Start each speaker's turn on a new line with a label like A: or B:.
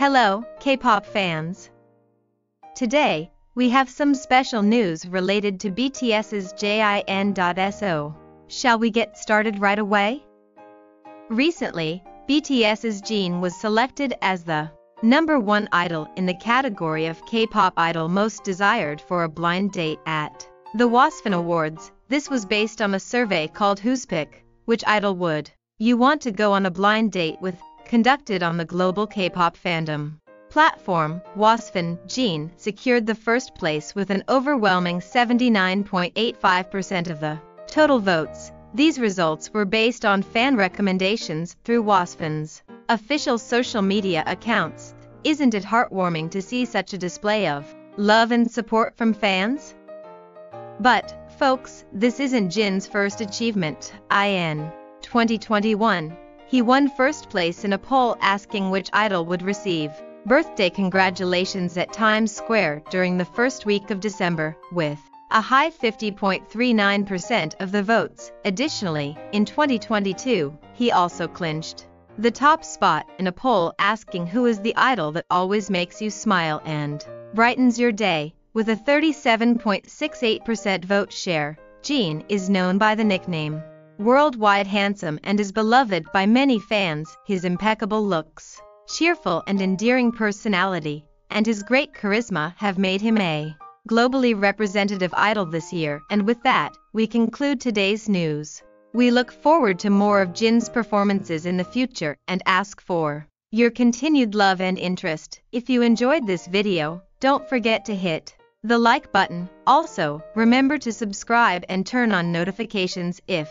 A: Hello, K-pop fans. Today, we have some special news related to BTS's JIN.SO. Shall we get started right away? Recently, BTS's Jin was selected as the number one idol in the category of K-pop idol most desired for a blind date at the Whosfan Awards. This was based on a survey called Who's Pick, which idol would you want to go on a blind date with conducted on the global K-pop fandom platform, Whosfan Jin secured the first place with an overwhelming 79.85% of the total votes. These results were based on fan recommendations through Whosfan's official social media accounts. Isn't it heartwarming to see such a display of love and support from fans? But, folks, this isn't Jin's first achievement. IN 2021, he won first place in a poll asking which idol would receive birthday congratulations at Times Square during the first week of December, with a high 50.39% of the votes. Additionally, in 2022, he also clinched the top spot in a poll asking who is the idol that always makes you smile and brightens your day. With a 37.68% vote share, Jin is known by the nickname worldwide handsome and is beloved by many fans. His impeccable looks, cheerful and endearing personality, and his great charisma have made him a globally representative idol this year. And with that, we conclude today's news. We look forward to more of Jin's performances in the future and ask for your continued love and interest. If you enjoyed this video, don't forget to hit the like button. Also, remember to subscribe and turn on notifications if